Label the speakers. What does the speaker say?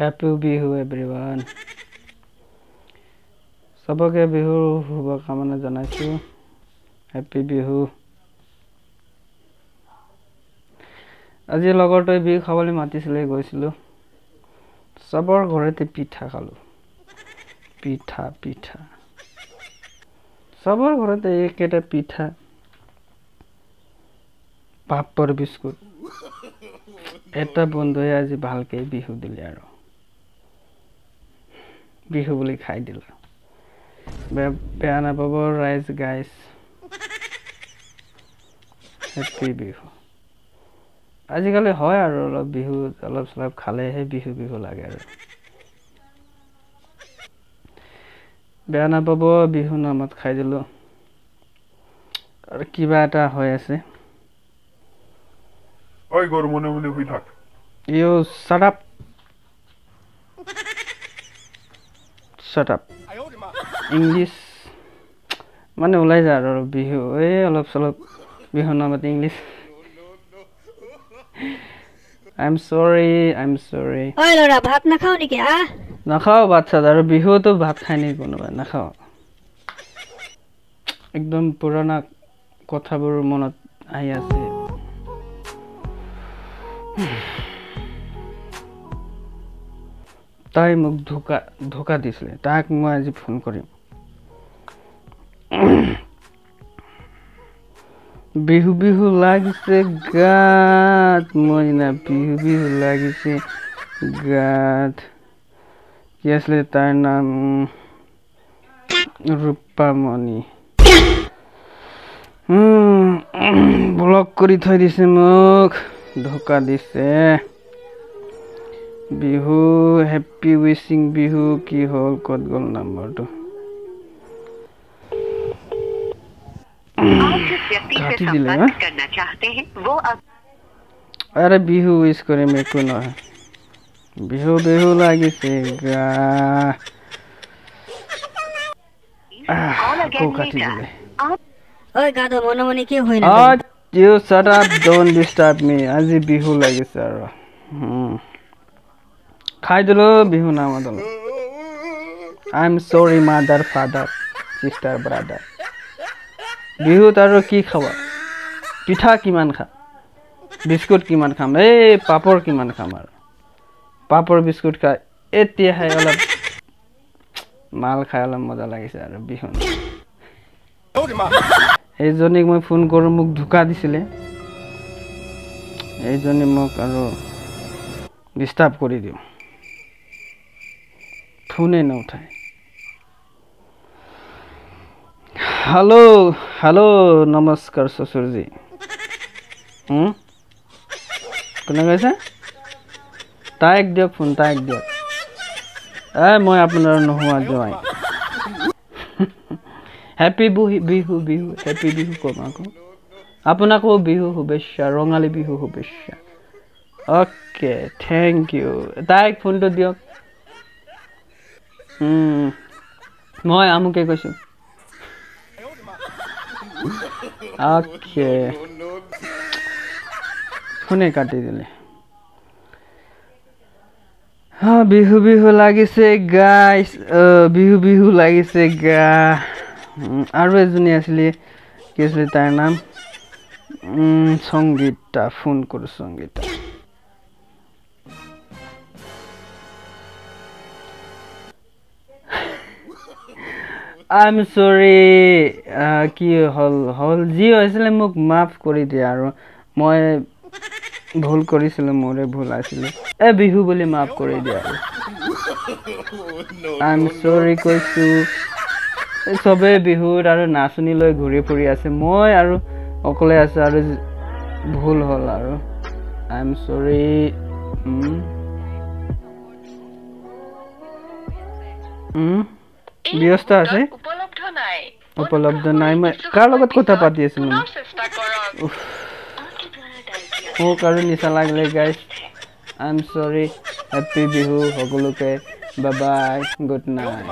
Speaker 1: Happy Bihu everyone চবকে বিহুৰ শুভকামনা জনাইছোঁ। হেপী বিহু। আজি লগৰটোৱে বিহু খাবলৈ মাতিছিলে গৈছিলোঁ। চবৰ ঘৰতে পিঠা খালোঁ। পিঠা পিঠা। চবৰ ঘৰতে একেটা পিঠা। পাপৰ বিস্কুট। এটা বন্ধুৱে আজি ভালকে বিহু দিলে আৰু। বিহু বুলি খাই দিলে। বেয়া বেয়া নাপাব ৰাইজ গাইজ হেপী বিহু। আজিকালি হয় আৰু অলপ বিহু অলপ চলপ খালেহে বিহু বিহু লাগে আৰু। বেয়া নাপাব বিহু নামত খাই দিলোঁ। আৰু কিবা এটা হৈ আছে।
Speaker 2: ওই গৰু মনে মনে শুই থাক।
Speaker 1: You up! Shut up. English মানে ওলাই যায় আৰু বিহু। এই অলপ চলপ বিহু নামত ইংলিছ আই এম চৰি আই এম চৰি
Speaker 3: ঐ ল'ৰা ভাত নাখাও নেকি হা?
Speaker 1: নাখাওঁ বাচ্চাত আৰু বিহুতো ভাত খাই নেকি কোনোবাই নাখাওঁ। একদম পুৰণা কথাবোৰ মনত আহি আছে। তাই মোক ধোকা ধোকা দিছিলে তাক মই আজি ফোন কৰিম। বিহু বিহু লাগিছে গাত মইনা বিহু বিহু লাগিছে গাত। কি আছিলে তাৰ নাম? ৰূপামণি। ব্লক কৰি থৈ দিছে মোক ধোকা দিছে। বিহু হেপী উইচিং বিহু কি হ'ল ক'ত গ'ল নাম্বাৰটো
Speaker 4: आप जिस व्यक्ति से
Speaker 1: काटी दिले,
Speaker 4: संपर्क
Speaker 1: हाँ?
Speaker 4: करना चाहते हैं वो अब
Speaker 1: আৰে বিহু উইচ কৰিম একো নহয় বিহু বিহু লাগিছে গা আহ,
Speaker 4: कॉल
Speaker 1: আকৌ
Speaker 4: अगेन
Speaker 1: কাটি
Speaker 4: लेटर
Speaker 1: দিলে
Speaker 4: आप
Speaker 3: ঐ গাধ মনে মনে কিয় হৈ
Speaker 1: অ
Speaker 3: নাযায়
Speaker 1: you shut up don't disturb me আজি বিহু লাগিছে আৰু হুম। খাই দিলো বিহু অলপ I am sorry mother father sister brother বিহুত আৰু কি খাবা? পিঠা কিমান খাম? বিস্কুট কিমান খাম? এই পাপৰ কিমান খাম আৰু। পাপৰ বিস্কুট খাই এতিয়াহে অলপ মাল খাই অলপ মজা লাগিছে আৰু বিহু এইজনীক মই ফোন কৰোঁ মোক ধোকা দিছিলে। এইজনী মোক আৰু ডিষ্টাৰ্ব কৰি দিওঁ। ফোনে নুঠায় হেল্ল' হেল্ল' নমস্কাৰ শ্বশুৰজী হুম? কোনে কৈছে তাইক দিয়ক ফোন তাইক দিয়ক। এই মই আপোনাৰ নোহোৱা জোঁৱাই। হেপী বিহু বিহু বিহু হেপী বিহু ক'ম আকৌ। আপোনাকো বিহু শুভেচ্ছা ৰঙালী বিহু শুভেচ্ছা। Okay thank you. তাইক ফোনটো দিয়ক। মই আমুকে কৈছোঁ অ'কে ফোনে কাটি দিলে হা, বিহু বিহু লাগিছে গাইছ বিহু বিহু লাগিছে গা আৰু এজনী আছিলে কি আছিলে তাইৰ নাম সংগীতা ফোন কৰোঁ সংগীতা আই এম চৰি কি হ'ল? হ'ল যি হৈছিলে মোক মাফ কৰি দিয়া আৰু মই ভুল কৰিছিলোঁ মোৰে ভুল আছিলে। এই বিহু বুলি মাফ কৰি দিয়া আৰু। আই এম চৰি কৈছোঁ চবেই বিহুত আৰু নাচনী লৈ ঘূৰি ফুৰি আছে। মই আৰু অকলে আছোঁ আৰু ভুল হ'ল আৰু। আই এম চৰি ব্যস্ত আছে?
Speaker 4: উপলব্ধ নাই।
Speaker 1: উপলব্ধ নাই মই কাৰ লগত কথা পাতি আছিলোঁ? মই? মোক আৰু নিচা লাগিলে guys I am sorry happy Bihu সকলোকে। Bye bye good night